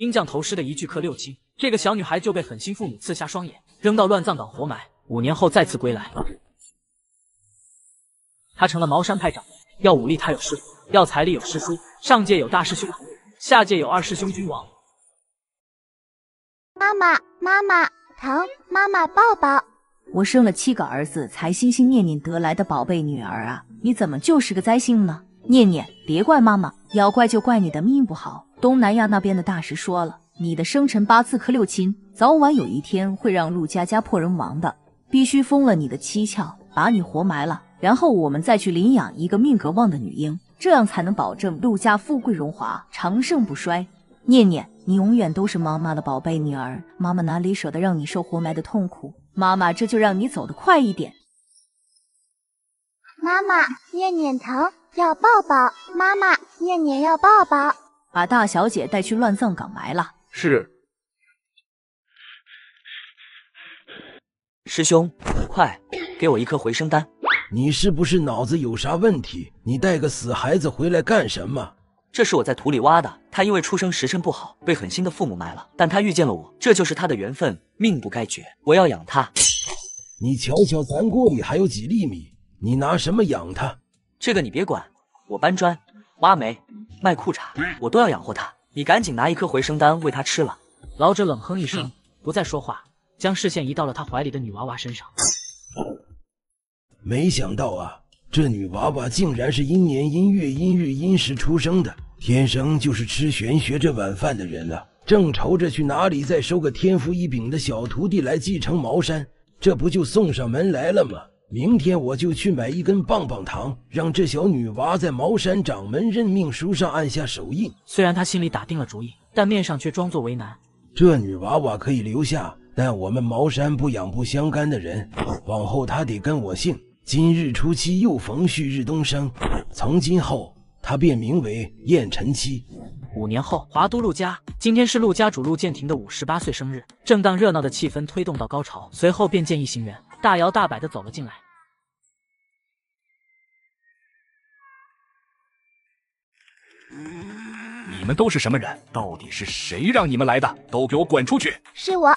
鹰将头师的一句克六亲，这个小女孩就被狠心父母刺瞎双眼，扔到乱葬岗活埋。五年后再次归来，她成了茅山派掌门。要武力，她有师傅；要财力，有师叔。上界有大师兄，下界有二师兄君王。妈妈，妈妈，疼！妈妈，抱抱！我生了七个儿子，才心心念念得来的宝贝女儿啊，你怎么就是个灾星呢？念念，别怪妈妈，要怪就怪你的命不好。东南亚那边的大师说了，你的生辰八字克六亲，早晚有一天会让陆家家破人亡的，必须封了你的七窍，把你活埋了。然后我们再去领养一个命格旺的女婴，这样才能保证陆家富贵荣华、长盛不衰。念念，你永远都是妈妈的宝贝女儿，妈妈哪里舍得让你受活埋的痛苦？妈妈这就让你走得快一点。妈妈，念念疼，要抱抱。妈妈，念念要抱抱。把大小姐带去乱葬岗埋了。是。师兄，快给我一颗回生丹。你是不是脑子有啥问题？你带个死孩子回来干什么？这是我在土里挖的。他因为出生时辰不好，被狠心的父母埋了。但他遇见了我，这就是他的缘分，命不该绝。我要养他。你瞧瞧，咱锅里还有几粒米，你拿什么养他？这个你别管，我搬砖、挖煤、卖裤衩，我都要养活他。你赶紧拿一颗回声丹喂他吃了。老者冷哼一声，不再说话，将视线移到了他怀里的女娃娃身上。没想到啊，这女娃娃竟然是阴年阴月阴日阴时出生的，天生就是吃玄学这碗饭的人了。正愁着去哪里再收个天赋异禀的小徒弟来继承茅山，这不就送上门来了吗？明天我就去买一根棒棒糖，让这小女娃在茅山掌门任命书上按下手印。虽然他心里打定了主意，但面上却装作为难。这女娃娃可以留下，但我们茅山不养不相干的人，往后她得跟我姓。今日初七又逢旭日东升，从今后她便名为燕晨七。五年后，华都陆家，今天是陆家主陆建廷的五十八岁生日。正当热闹的气氛推动到高潮，随后便见一行人大摇大摆的走了进来。们都是什么人？到底是谁让你们来的？都给我滚出去！是我。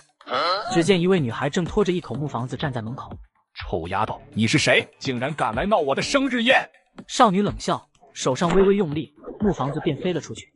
只见一位女孩正拖着一口木房子站在门口。臭丫头，你是谁？竟然敢来闹我的生日宴！少女冷笑，手上微微用力，木房子便飞了出去。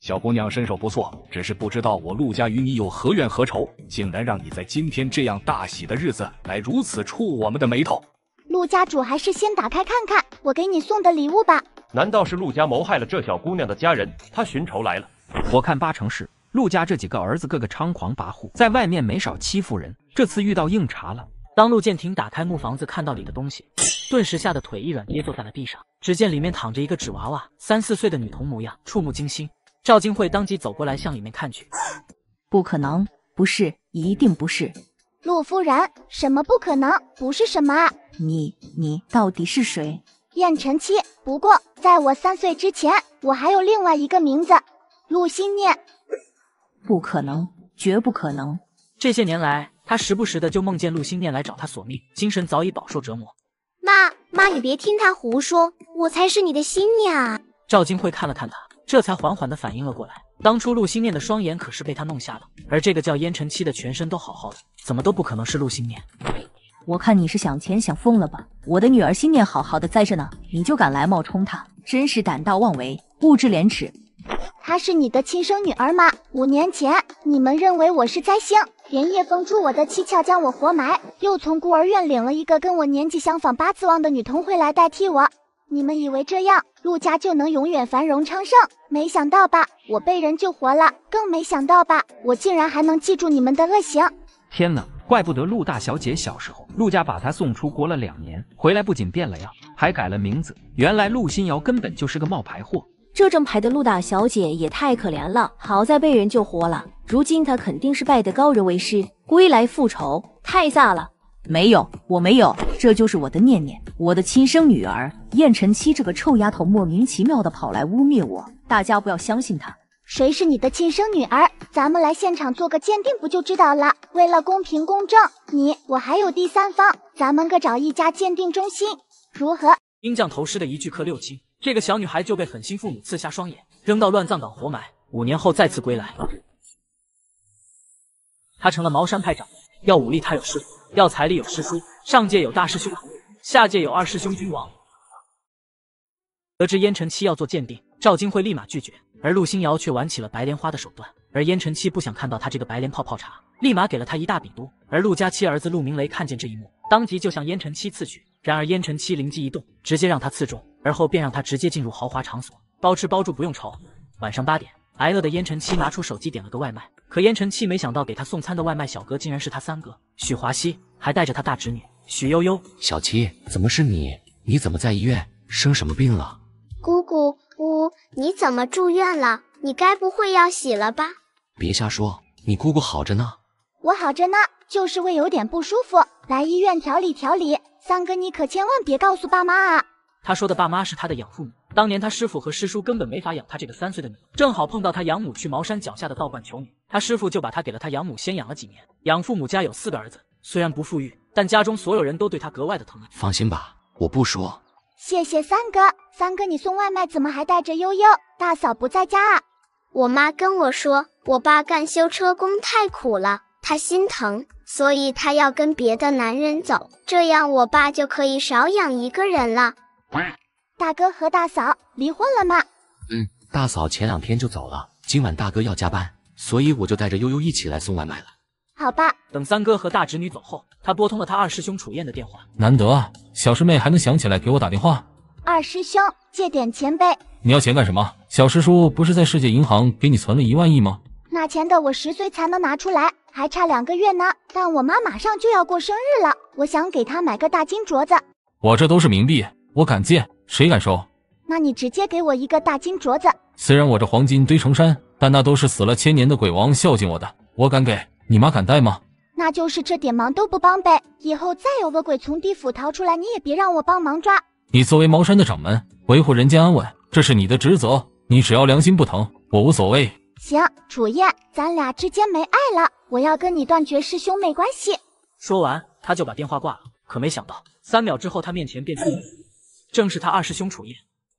小姑娘身手不错，只是不知道我陆家与你有何怨何仇，竟然让你在今天这样大喜的日子来如此触我们的眉头。陆家主还是先打开看看我给你送的礼物吧。难道是陆家谋害了这小姑娘的家人？他寻仇来了？我看八成是。陆家这几个儿子个个猖狂跋扈，在外面没少欺负人。这次遇到硬茬了。当陆建廷打开木房子，看到里的东西，顿时吓得腿一软，跌坐在了地上。只见里面躺着一个纸娃娃，三四岁的女童模样，触目惊心。赵金慧当即走过来，向里面看去。不可能，不是，一定不是。陆夫人，什么不可能？不是什么啊？你，你到底是谁？燕晨七。不过，在我三岁之前，我还有另外一个名字，陆心念。不可能，绝不可能！这些年来，他时不时的就梦见陆心念来找他索命，精神早已饱受折磨。妈妈，你别听他胡说，我才是你的心念啊！赵金慧看了看他，这才缓缓的反应了过来。当初陆心念的双眼可是被他弄瞎的，而这个叫燕晨七的全身都好好的，怎么都不可能是陆心念。我看你是想钱想疯了吧？我的女儿心念好好的在这呢，你就敢来冒充她，真是胆大妄为，不知廉耻！她是你的亲生女儿吗？五年前你们认为我是灾星，连夜封住我的七窍，将我活埋，又从孤儿院领了一个跟我年纪相仿、八字旺的女童回来代替我。你们以为这样陆家就能永远繁荣昌盛？没想到吧，我被人救活了。更没想到吧，我竟然还能记住你们的恶行。天哪，怪不得陆大小姐小时候陆家把她送出国了两年，回来不仅变了样，还改了名字。原来陆新瑶根本就是个冒牌货。这正牌的陆大小姐也太可怜了，好在被人救活了。如今她肯定是拜得高人为师，归来复仇，太飒了。没有，我没有，这就是我的念念，我的亲生女儿燕晨曦。这个臭丫头莫名其妙的跑来污蔑我，大家不要相信她。谁是你的亲生女儿？咱们来现场做个鉴定，不就知道了？为了公平公正，你我还有第三方，咱们各找一家鉴定中心，如何？鹰将投尸的一句克六亲。这个小女孩就被狠心父母刺瞎双眼，扔到乱葬岗活埋。五年后再次归来，他成了茅山派掌门。要武力，他有师傅；要财力，有师叔。上界有大师兄，下界有二师兄君王。得知燕晨七要做鉴定，赵金慧立马拒绝，而陆星瑶却玩起了白莲花的手段。而燕晨七不想看到他这个白莲泡泡茶，立马给了他一大笔毒。而陆家七儿子陆明雷看见这一幕，当即就向燕晨七刺去。然而燕晨七灵机一动，直接让他刺中，而后便让他直接进入豪华场所，包吃包住，不用愁。晚上八点，挨饿的燕晨七拿出手机点了个外卖，可燕晨七没想到给他送餐的外卖小哥竟然是他三哥许华西，还带着他大侄女许悠悠。小七，怎么是你？你怎么在医院？生什么病了？姑姑，你怎么住院了？你该不会要洗了吧？别瞎说，你姑姑好着呢。我好着呢，就是胃有点不舒服，来医院调理调理。三哥，你可千万别告诉爸妈啊！他说的爸妈是他的养父母，当年他师傅和师叔根本没法养他这个三岁的女儿，正好碰到他养母去茅山脚下的道观求女，他师傅就把他给了他养母，先养了几年。养父母家有四个儿子，虽然不富裕，但家中所有人都对他格外的疼爱。放心吧，我不说。谢谢三哥，三哥你送外卖怎么还带着悠悠？大嫂不在家啊？我妈跟我说，我爸干修车工太苦了，她心疼，所以她要跟别的男人走，这样我爸就可以少养一个人了。大哥和大嫂离婚了吗？嗯，大嫂前两天就走了，今晚大哥要加班，所以我就带着悠悠一起来送外卖了。好吧。等三哥和大侄女走后，他拨通了他二师兄楚燕的电话。难得啊，小师妹还能想起来给我打电话。二师兄，借点钱呗。你要钱干什么？小师叔不是在世界银行给你存了一万亿吗？那钱的我十岁才能拿出来，还差两个月呢。但我妈马上就要过生日了，我想给她买个大金镯子。我这都是冥币，我敢借，谁敢收？那你直接给我一个大金镯子。虽然我这黄金堆成山，但那都是死了千年的鬼王孝敬我的，我敢给。你妈敢戴吗？那就是这点忙都不帮呗。以后再有恶鬼从地府逃出来，你也别让我帮忙抓。你作为茅山的掌门，维护人间安稳，这是你的职责。你只要良心不疼，我无所谓。行，楚燕，咱俩之间没爱了，我要跟你断绝师兄妹关系。说完，他就把电话挂了。可没想到，三秒之后，他面前便出现，正是他二师兄楚燕。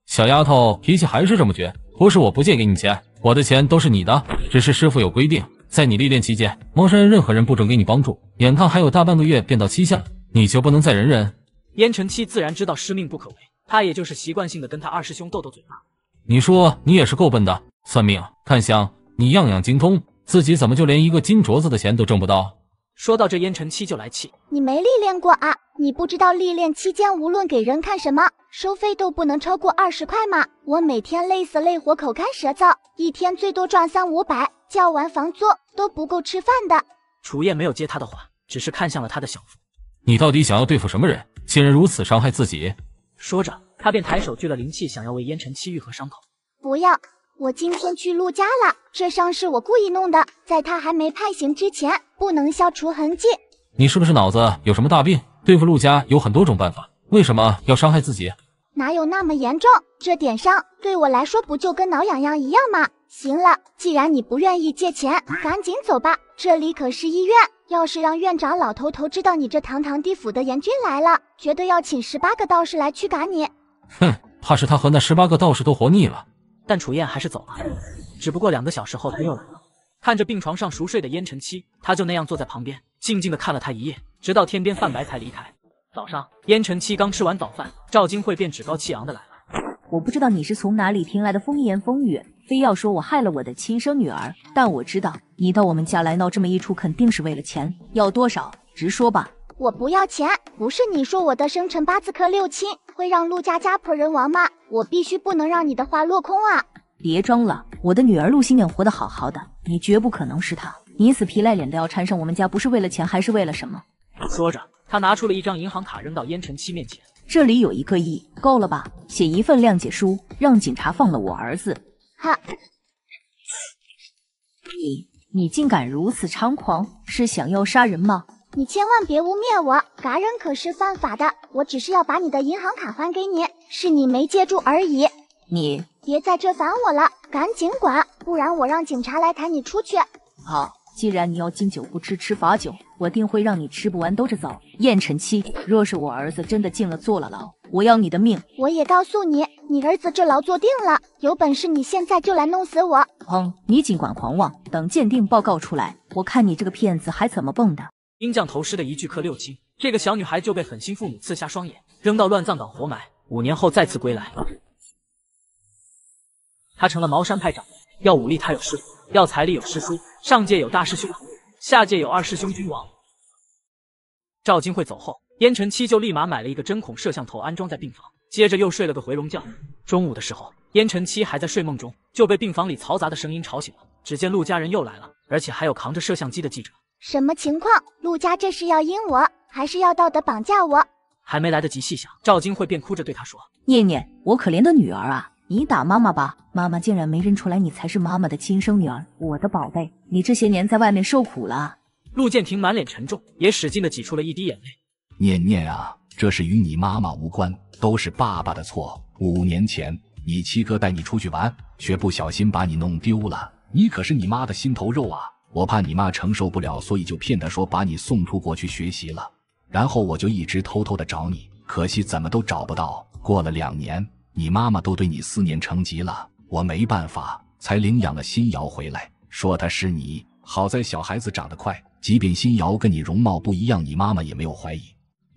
小丫头脾气还是这么倔，不是我不借给你钱，我的钱都是你的，只是师傅有规定。在你历练期间，茅山任何人不准给你帮助。眼看还有大半个月便到期限，你就不能再忍忍？燕晨七自然知道师命不可违，他也就是习惯性的跟他二师兄斗斗嘴巴。你说你也是够笨的，算命看相，你样样精通，自己怎么就连一个金镯子的钱都挣不到？说到这，燕晨七就来气。你没历练过啊？你不知道历练期间无论给人看什么，收费都不能超过二十块吗？我每天累死累活，口干舌燥，一天最多赚三五百，交完房租都不够吃饭的。楚燕没有接他的话，只是看向了他的小腹。你到底想要对付什么人，竟然如此伤害自己？说着，他便抬手聚了灵气，想要为烟尘七愈合伤口。不要，我今天去陆家了，这伤是我故意弄的，在他还没判刑之前，不能消除痕迹。你是不是脑子有什么大病？对付陆家有很多种办法，为什么要伤害自己？哪有那么严重？这点伤对我来说不就跟挠痒痒一样吗？行了，既然你不愿意借钱，赶紧走吧，这里可是医院。要是让院长老头头知道你这堂堂地府的阎君来了，绝对要请十八个道士来驱赶你。哼，怕是他和那十八个道士都活腻了。但楚燕还是走了，只不过两个小时后他又来了。看着病床上熟睡的烟尘七，他就那样坐在旁边，静静的看了他一夜，直到天边泛白才离开。早上，烟尘七刚吃完早饭，赵金慧便趾高气扬的来了。我不知道你是从哪里听来的风言风语，非要说我害了我的亲生女儿。但我知道你到我们家来闹这么一出，肯定是为了钱。要多少，直说吧。我不要钱，不是你说我的生辰八字克六亲，会让陆家家破人亡吗？我必须不能让你的话落空啊！别装了，我的女儿陆新娘活得好好的，你绝不可能是她。你死皮赖脸的要缠上我们家，不是为了钱，还是为了什么？说着，他拿出了一张银行卡扔到燕晨七面前。这里有一个亿，够了吧？写一份谅解书，让警察放了我儿子。哈！你你竟敢如此猖狂，是想要杀人吗？你千万别污蔑我，嘎人可是犯法的。我只是要把你的银行卡还给你，是你没接住而已。你别在这烦我了，赶紧滚，不然我让警察来抬你出去。好，既然你要敬酒不吃吃罚酒，我定会让你吃不完兜着走。燕晨七，若是我儿子真的进了坐了牢，我要你的命！我也告诉你，你儿子这牢坐定了，有本事你现在就来弄死我！哼，你尽管狂妄，等鉴定报告出来，我看你这个骗子还怎么蹦的！鹰将头师的一句克六亲，这个小女孩就被狠心父母刺瞎双眼，扔到乱葬岗活埋，五年后再次归来。他成了茅山派掌门，要武力他有师傅，要财力有师叔，上界有大师兄统领，下界有二师兄君王。赵金慧走后，燕晨七就立马买了一个针孔摄像头安装在病房，接着又睡了个回笼觉。中午的时候，燕晨七还在睡梦中，就被病房里嘈杂的声音吵醒了。只见陆家人又来了，而且还有扛着摄像机的记者。什么情况？陆家这是要阴我，还是要道德绑架我？还没来得及细想，赵金慧便哭着对他说：“念念，我可怜的女儿啊，你打妈妈吧！妈妈竟然没认出来你才是妈妈的亲生女儿，我的宝贝，你这些年在外面受苦了。”陆建廷满脸沉重，也使劲的挤出了一滴眼泪。念念啊，这事与你妈妈无关，都是爸爸的错。五年前，你七哥带你出去玩，却不小心把你弄丢了。你可是你妈的心头肉啊！我怕你妈承受不了，所以就骗她说把你送出国去学习了。然后我就一直偷偷的找你，可惜怎么都找不到。过了两年，你妈妈都对你思念成疾了，我没办法，才领养了新瑶回来，说她是你。好在小孩子长得快。即便新瑶跟你容貌不一样，你妈妈也没有怀疑。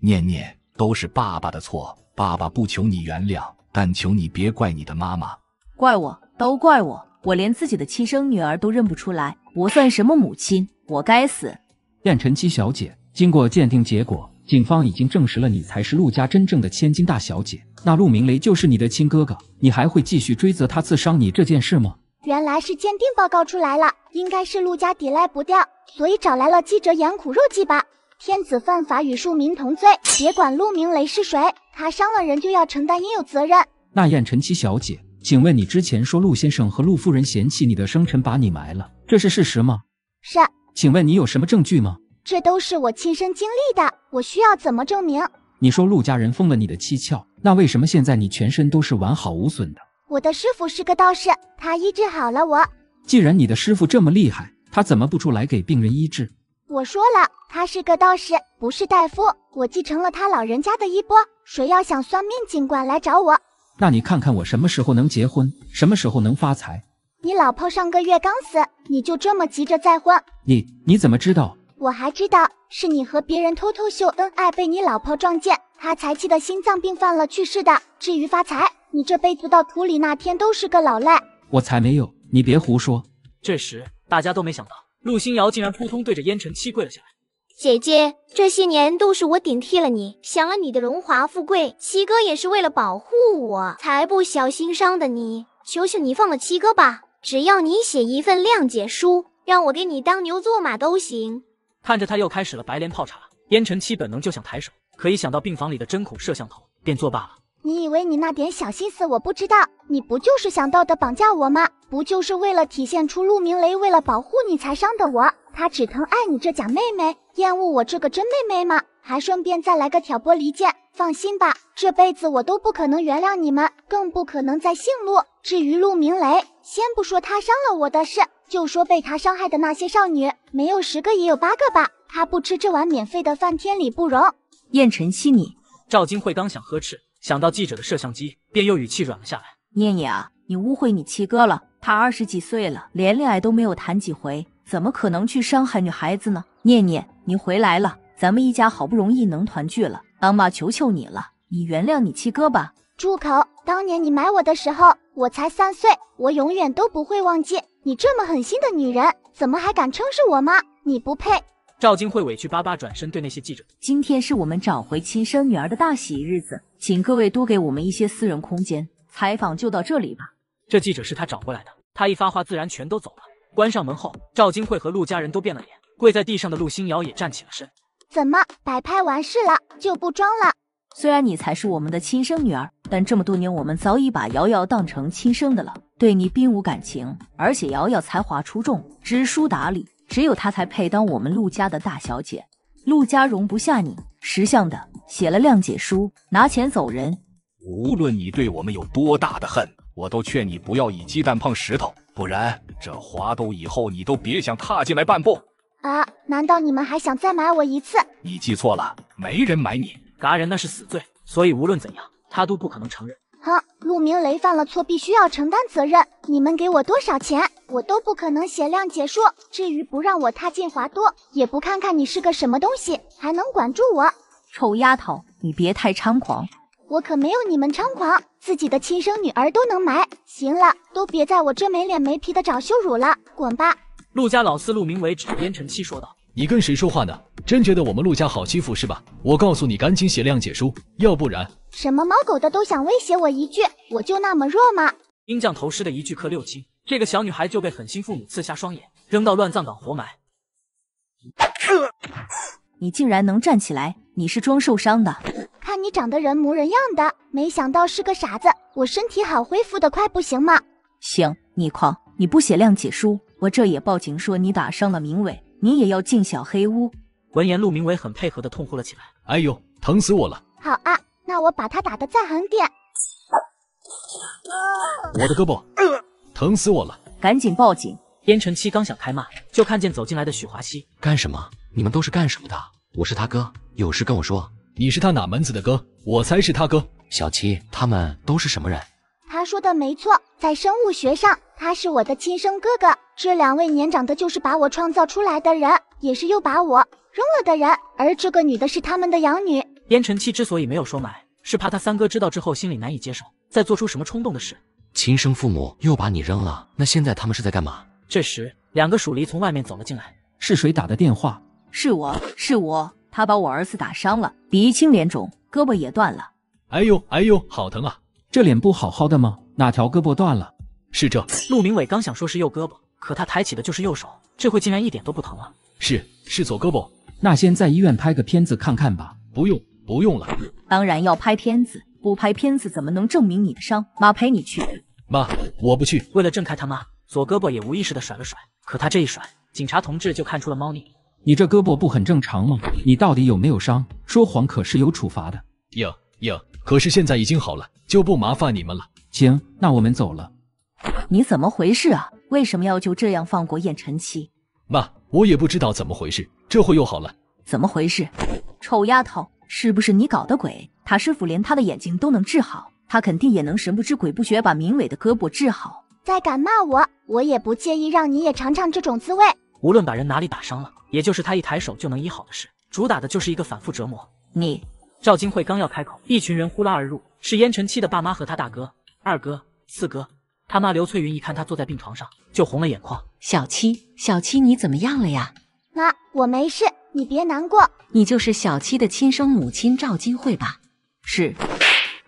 念念，都是爸爸的错，爸爸不求你原谅，但求你别怪你的妈妈。怪我，都怪我，我连自己的亲生女儿都认不出来，我算什么母亲？我该死！燕晨曦小姐，经过鉴定结果，警方已经证实了你才是陆家真正的千金大小姐，那陆明雷就是你的亲哥哥。你还会继续追责他刺伤你这件事吗？原来是鉴定报告出来了，应该是陆家抵赖不掉，所以找来了记者演苦肉计吧。天子犯法与庶民同罪，别管陆明雷是谁，他伤了人就要承担应有责任。那燕晨七小姐，请问你之前说陆先生和陆夫人嫌弃你的生辰把你埋了，这是事实吗？是。请问你有什么证据吗？这都是我亲身经历的，我需要怎么证明？你说陆家人封了你的七窍，那为什么现在你全身都是完好无损的？我的师傅是个道士，他医治好了我。既然你的师傅这么厉害，他怎么不出来给病人医治？我说了，他是个道士，不是大夫。我继承了他老人家的衣钵，谁要想算命，尽管来找我。那你看看我什么时候能结婚，什么时候能发财？你老婆上个月刚死，你就这么急着再婚？你你怎么知道？我还知道是你和别人偷偷秀恩爱，被你老婆撞见，她才气得心脏病犯了去世的。至于发财。你这辈子到土里那天都是个老赖，我才没有！你别胡说。这时大家都没想到，陆星瑶竟然扑通对着烟尘七跪了下来。姐姐，这些年都是我顶替了你，享了你的荣华富贵。七哥也是为了保护我，才不小心伤的你。求求你放了七哥吧，只要你写一份谅解书，让我给你当牛做马都行。看着他又开始了白莲泡茶，烟尘七本能就想抬手，可一想到病房里的针孔摄像头，便作罢了。你以为你那点小心思我不知道？你不就是想道德绑架我吗？不就是为了体现出陆明雷为了保护你才伤的我？他只疼爱你这假妹妹，厌恶我这个真妹妹吗？还顺便再来个挑拨离间？放心吧，这辈子我都不可能原谅你们，更不可能再姓陆。至于陆明雷，先不说他伤了我的事，就说被他伤害的那些少女，没有十个也有八个吧。他不吃这碗免费的饭，天理不容。燕晨曦，你赵金慧刚想呵斥。想到记者的摄像机，便又语气软了下来。念念啊，你误会你七哥了。他二十几岁了，连恋爱都没有谈几回，怎么可能去伤害女孩子呢？念念，你回来了，咱们一家好不容易能团聚了，当妈求求你了，你原谅你七哥吧。住口！当年你买我的时候，我才三岁，我永远都不会忘记。你这么狠心的女人，怎么还敢称是我妈？你不配！赵金慧委屈巴巴转身对那些记者：“今天是我们找回亲生女儿的大喜日子，请各位多给我们一些私人空间，采访就到这里吧。”这记者是他找过来的，他一发话，自然全都走了。关上门后，赵金慧和陆家人都变了脸，跪在地上的陆星瑶也站起了身：“怎么摆拍完事了就不装了？虽然你才是我们的亲生女儿，但这么多年我们早已把瑶瑶当成亲生的了，对你并无感情。而且瑶瑶才华出众，知书达理。”只有她才配当我们陆家的大小姐，陆家容不下你，识相的写了谅解书，拿钱走人。无论你对我们有多大的恨，我都劝你不要以鸡蛋碰石头，不然这华都以后你都别想踏进来半步。啊？难道你们还想再买我一次？你记错了，没人买你。嘎人那是死罪，所以无论怎样。他都不可能承认。哼，陆明雷犯了错，必须要承担责任。你们给我多少钱，我都不可能写谅解书。至于不让我踏进华都，也不看看你是个什么东西，还能管住我？臭丫头，你别太猖狂！我可没有你们猖狂，自己的亲生女儿都能埋。行了，都别在我这没脸没皮的找羞辱了，滚吧！陆家老四陆明伟指着燕晨七说道：“你跟谁说话呢？真觉得我们陆家好欺负是吧？我告诉你，赶紧写谅解书，要不然……”什么猫狗的都想威胁我一句，我就那么弱吗？鹰将头师的一句克六亲，这个小女孩就被狠心父母刺瞎双眼，扔到乱葬岗活埋。你竟然能站起来，你是装受伤的？看你长得人模人样的，没想到是个傻子。我身体好，恢复的快，不行吗？行，你狂，你不写谅解书，我这也报警说你打伤了明伟，你也要进小黑屋。闻言，陆明伟很配合的痛呼了起来：“哎呦，疼死我了！”好啊。那我把他打的再狠点！我的胳膊，疼死我了！赶紧报警！燕晨七刚想开骂，就看见走进来的许华西。干什么？你们都是干什么的？我是他哥，有事跟我说。你是他哪门子的哥？我才是他哥。小七他们都是什么人？他说的没错，在生物学上，他是我的亲生哥哥。这两位年长的，就是把我创造出来的人，也是又把我扔了的人。而这个女的，是他们的养女。燕晨七之所以没有说买，是怕他三哥知道之后心里难以接受，再做出什么冲动的事。亲生父母又把你扔了，那现在他们是在干嘛？这时，两个鼠狸从外面走了进来。是谁打的电话？是我是我，他把我儿子打伤了，鼻青脸肿，胳膊也断了。哎呦哎呦，好疼啊！这脸不好好的吗？哪条胳膊断了？是这。陆明伟刚想说是右胳膊，可他抬起的就是右手，这回竟然一点都不疼了。是是左胳膊。那先在医院拍个片子看看吧。不用。不用了，当然要拍片子，不拍片子怎么能证明你的伤？妈陪你去。妈，我不去。为了挣开他妈，左胳膊也无意识的甩了甩。可他这一甩，警察同志就看出了猫腻。你这胳膊不很正常吗？你到底有没有伤？说谎可是有处罚的。有有，可是现在已经好了，就不麻烦你们了。行，那我们走了。你怎么回事啊？为什么要就这样放过燕晨曦？妈，我也不知道怎么回事，这会又好了。怎么回事？臭丫头！是不是你搞的鬼？他师傅连他的眼睛都能治好，他肯定也能神不知鬼不觉把明伟的胳膊治好。再敢骂我，我也不介意让你也尝尝这种滋味。无论把人哪里打伤了，也就是他一抬手就能医好的事，主打的就是一个反复折磨。你赵金慧刚要开口，一群人呼啦而入，是燕晨七的爸妈和他大哥、二哥、四哥。他妈刘翠云一看他坐在病床上，就红了眼眶。小七，小七，你怎么样了呀？妈，我没事。你别难过，你就是小七的亲生母亲赵金慧吧？是，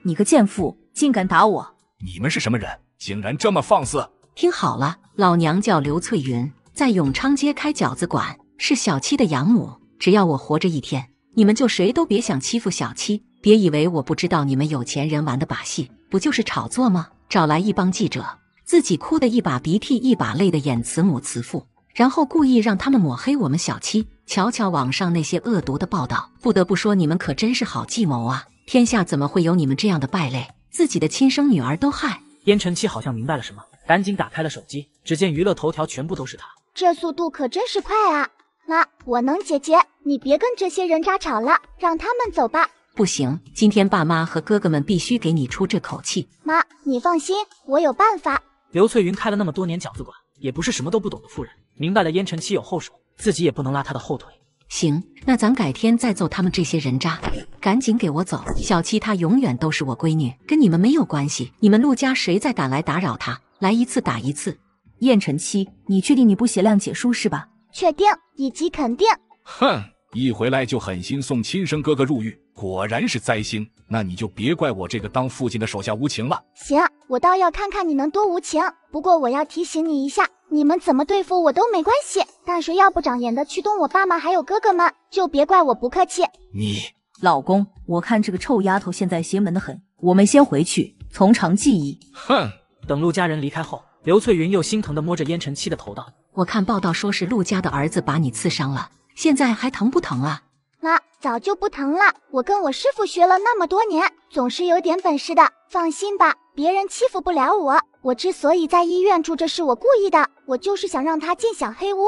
你个贱妇，竟敢打我！你们是什么人？竟然这么放肆！听好了，老娘叫刘翠云，在永昌街开饺子馆，是小七的养母。只要我活着一天，你们就谁都别想欺负小七。别以为我不知道你们有钱人玩的把戏，不就是炒作吗？找来一帮记者，自己哭得一把鼻涕一把泪的演慈母慈父，然后故意让他们抹黑我们小七。瞧瞧网上那些恶毒的报道，不得不说你们可真是好计谋啊！天下怎么会有你们这样的败类，自己的亲生女儿都害？燕晨七好像明白了什么，赶紧打开了手机，只见娱乐头条全部都是他，这速度可真是快啊！妈，我能解决，你别跟这些人渣吵了，让他们走吧。不行，今天爸妈和哥哥们必须给你出这口气。妈，你放心，我有办法。刘翠云开了那么多年饺子馆，也不是什么都不懂的妇人，明白了燕晨七有后手。自己也不能拉他的后腿。行，那咱改天再揍他们这些人渣。赶紧给我走！小七她永远都是我闺女，跟你们没有关系。你们陆家谁再敢来打扰她，来一次打一次。燕晨七，你确定你不写谅解书是吧？确定，以及肯定。哼，一回来就狠心送亲生哥哥入狱，果然是灾星。那你就别怪我这个当父亲的手下无情了。行，我倒要看看你能多无情。不过我要提醒你一下。你们怎么对付我都没关系，但谁要不长眼的去动我爸妈还有哥哥们，就别怪我不客气。你老公，我看这个臭丫头现在邪门的很，我们先回去从长计议。哼！等陆家人离开后，刘翠云又心疼的摸着燕晨七的头道：“我看报道说是陆家的儿子把你刺伤了，现在还疼不疼啊？”妈，早就不疼了。我跟我师傅学了那么多年，总是有点本事的。放心吧，别人欺负不了我。我之所以在医院住着，是我故意的。我就是想让他进小黑屋。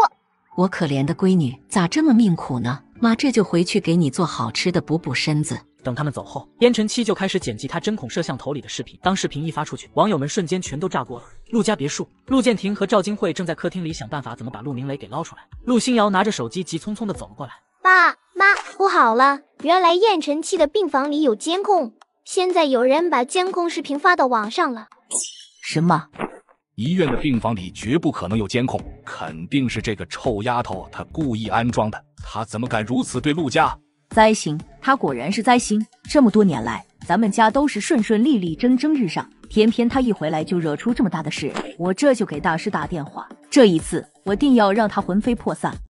我可怜的闺女，咋这么命苦呢？妈，这就回去给你做好吃的，补补身子。等他们走后，燕晨七就开始剪辑他针孔摄像头里的视频。当视频一发出去，网友们瞬间全都炸锅了。陆家别墅，陆建廷和赵金慧正在客厅里想办法怎么把陆明磊给捞出来。陆星瑶拿着手机急匆匆的走了过来。爸妈，不好了！原来燕晨曦的病房里有监控，现在有人把监控视频发到网上了。什么？医院的病房里绝不可能有监控，肯定是这个臭丫头她故意安装的。她怎么敢如此对陆家？灾星，她果然是灾星。这么多年来，咱们家都是顺顺利利、蒸蒸日上，偏偏她一回来就惹出这么大的事。我这就给大师打电话，这一次我定要让她魂飞魄散。